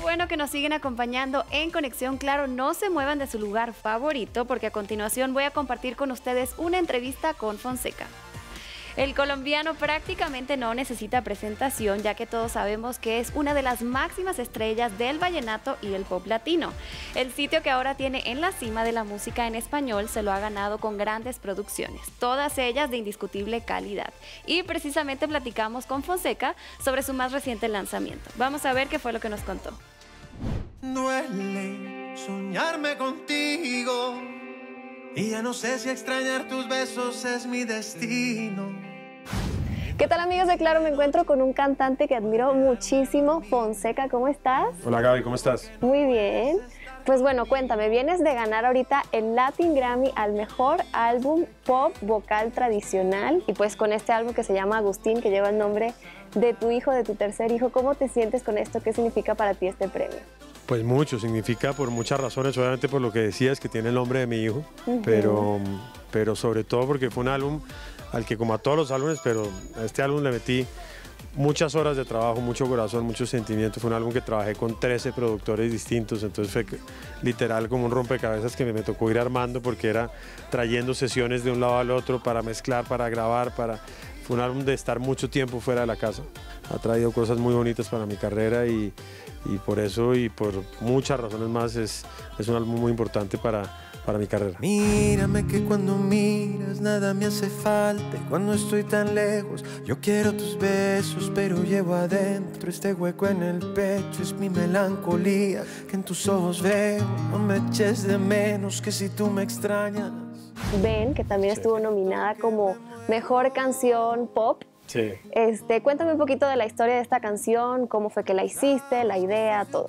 bueno que nos siguen acompañando en Conexión Claro. No se muevan de su lugar favorito porque a continuación voy a compartir con ustedes una entrevista con Fonseca. El colombiano prácticamente no necesita presentación ya que todos sabemos que es una de las máximas estrellas del vallenato y el pop latino. El sitio que ahora tiene en la cima de la música en español se lo ha ganado con grandes producciones, todas ellas de indiscutible calidad. Y precisamente platicamos con Fonseca sobre su más reciente lanzamiento. Vamos a ver qué fue lo que nos contó. Y ya no sé si extrañar tus besos es mi destino. ¿Qué tal amigos de Claro? Me encuentro con un cantante que admiro muchísimo, Fonseca, ¿cómo estás? Hola Gaby, ¿cómo estás? Muy bien. Pues bueno, cuéntame, vienes de ganar ahorita el Latin Grammy al mejor álbum pop vocal tradicional y pues con este álbum que se llama Agustín, que lleva el nombre de tu hijo, de tu tercer hijo, ¿cómo te sientes con esto? ¿Qué significa para ti este premio? Pues mucho, significa por muchas razones, obviamente por lo que decías que tiene el nombre de mi hijo, pero, pero sobre todo porque fue un álbum al que como a todos los álbumes, pero a este álbum le metí muchas horas de trabajo, mucho corazón, mucho sentimiento. Fue un álbum que trabajé con 13 productores distintos, entonces fue literal como un rompecabezas que me tocó ir armando porque era trayendo sesiones de un lado al otro para mezclar, para grabar, para... Fue un álbum de estar mucho tiempo fuera de la casa. Ha traído cosas muy bonitas para mi carrera y, y por eso y por muchas razones más es, es un álbum muy importante para, para mi carrera. Mírame que cuando miras nada me hace falta y cuando estoy tan lejos yo quiero tus besos pero llevo adentro este hueco en el pecho es mi melancolía que en tus ojos veo no me eches de menos que si tú me extrañas. Ben, que también estuvo nominada como mejor canción pop Sí. Este, cuéntame un poquito de la historia de esta canción, cómo fue que la hiciste, la idea, todo.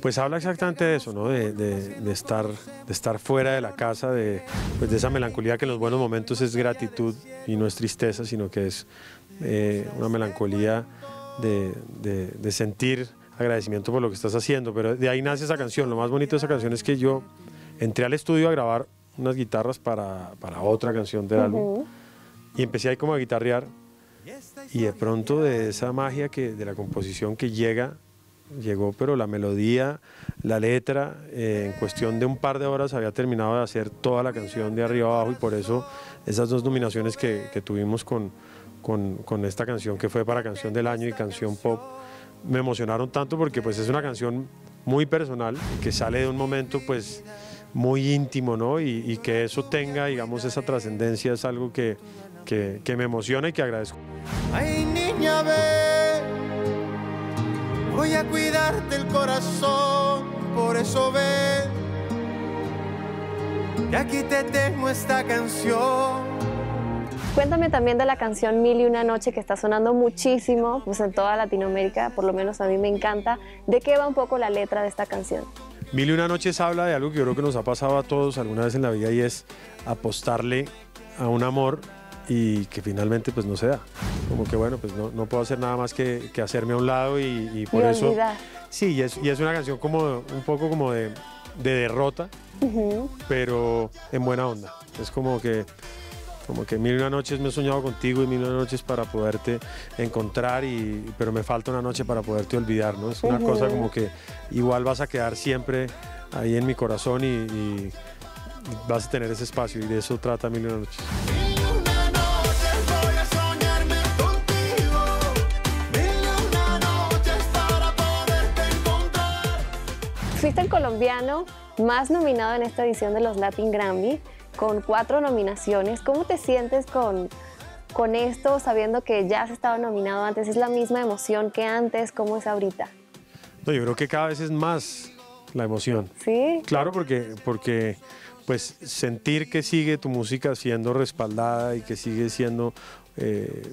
Pues habla exactamente de eso, ¿no? De, de- de estar, de estar fuera de la casa, de, pues de esa melancolía que en los buenos momentos es gratitud y no es tristeza, sino que es eh, una melancolía de, de- de sentir agradecimiento por lo que estás haciendo. Pero de ahí nace esa canción. Lo más bonito de esa canción es que yo entré al estudio a grabar unas guitarras para, para otra canción del álbum y empecé ahí como a guitarrear y de pronto de esa magia que de la composición que llega llegó pero la melodía la letra eh, en cuestión de un par de horas había terminado de hacer toda la canción de arriba abajo y por eso esas dos nominaciones que, que tuvimos con, con, con esta canción que fue para canción del año y canción pop me emocionaron tanto porque pues es una canción muy personal que sale de un momento pues muy íntimo, ¿no? Y, y que eso tenga, digamos, esa trascendencia es algo que, que, que me emociona y que agradezco. Ay niña ve, voy a cuidarte el corazón, por eso ve, que aquí te tengo esta canción. Cuéntame también de la canción Mil y una noche que está sonando muchísimo pues en toda Latinoamérica, por lo menos a mí me encanta. ¿De qué va un poco la letra de esta canción? Mil y una noches habla de algo que yo creo que nos ha pasado a todos alguna vez en la vida y es apostarle a un amor y que finalmente pues no se da. Como que bueno, pues no, no puedo hacer nada más que, que hacerme a un lado y, y por Y eso... Sí, y es, y es una canción como un poco como de, de derrota, pero en buena onda. Es como que, como que mil y una noches me he soñado contigo y mil y una noches para poderte encontrar, y, pero me falta una noche para poderte olvidar, ¿no? Es una cosa como que igual vas a quedar siempre ahí en mi corazón y, y vas a tener ese espacio y de eso trata mil y una noches. Fuiste el colombiano más nominado en esta edición de los Latin Grammy, con cuatro nominaciones. ¿Cómo te sientes con, con esto, sabiendo que ya has estado nominado antes? ¿Es la misma emoción que antes? ¿Cómo es ahorita? No, yo creo que cada vez es más la emoción. ¿Sí? Claro, porque, porque pues sentir que sigue tu música siendo respaldada y que sigue siendo eh,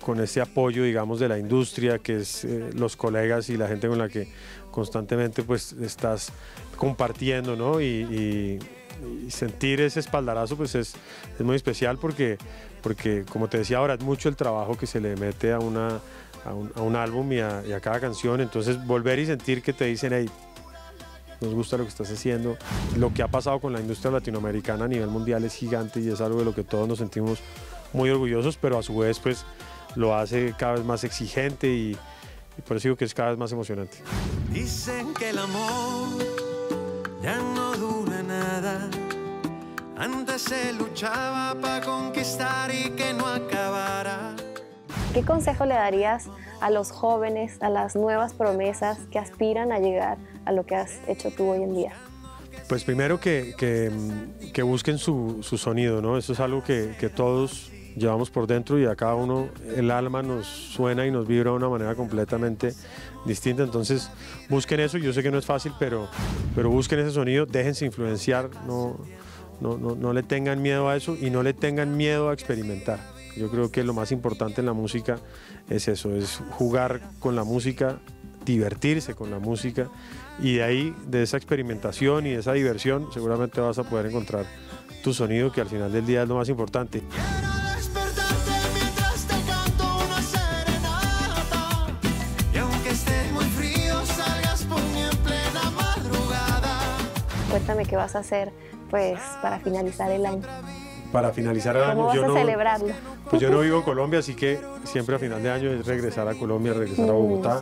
con ese apoyo, digamos, de la industria, que es eh, los colegas y la gente con la que constantemente pues estás compartiendo, ¿no? Y, sentir ese espaldarazo pues es, es muy especial porque, porque, como te decía ahora, es mucho el trabajo que se le mete a, una, a, un, a un álbum y a, y a cada canción, entonces volver y sentir que te dicen, hey, nos gusta lo que estás haciendo. Lo que ha pasado con la industria latinoamericana a nivel mundial es gigante y es algo de lo que todos nos sentimos muy orgullosos, pero a su vez pues lo hace cada vez más exigente y, y por eso digo que es cada vez más emocionante. Dicen que el amor ya no dura nada. Antes se luchaba para conquistar y que no acabara. ¿Qué consejo le darías a los jóvenes, a las nuevas promesas que aspiran a llegar a lo que has hecho tú hoy en día? Pues primero que, que, que busquen su, su, sonido, ¿no? Eso es algo que, que, todos llevamos por dentro y a cada uno el alma nos suena y nos vibra de una manera completamente distinta. Entonces busquen eso, yo sé que no es fácil, pero, pero busquen ese sonido, déjense influenciar, no, no, no, no le tengan miedo a eso y no le tengan miedo a experimentar. Yo creo que lo más importante en la música es eso, es jugar con la música, divertirse con la música y de ahí, de esa experimentación y de esa diversión, seguramente vas a poder encontrar tu sonido que al final del día es lo más importante. Cuéntame qué vas a hacer pues para finalizar el año. Para finalizar el año, yo no, celebrarlo? Pues yo no vivo en Colombia, así que siempre a final de año es regresar a Colombia, regresar a Bogotá,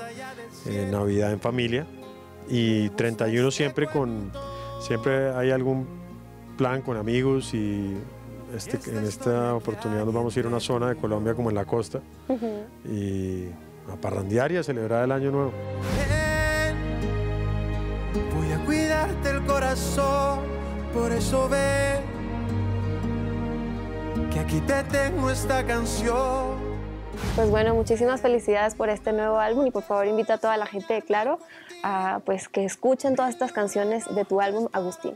eh, Navidad en familia y 31 siempre con, siempre hay algún plan con amigos y este, en esta oportunidad nos vamos a ir a una zona de Colombia como en la costa y a parrandear y a celebrar el año nuevo. Corazón, por eso ve que aquí te tengo esta canción. Pues bueno, muchísimas felicidades por este nuevo álbum y por favor invita a toda la gente de Claro a pues que escuchen todas estas canciones de tu álbum Agustín.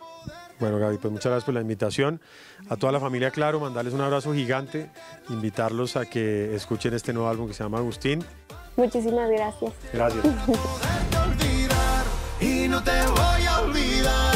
Bueno, Gaby, pues muchas gracias por la invitación. A toda la familia Claro, mandarles un abrazo gigante, invitarlos a que escuchen este nuevo álbum que se llama Agustín. Muchísimas gracias. Gracias. te voy a olvidar.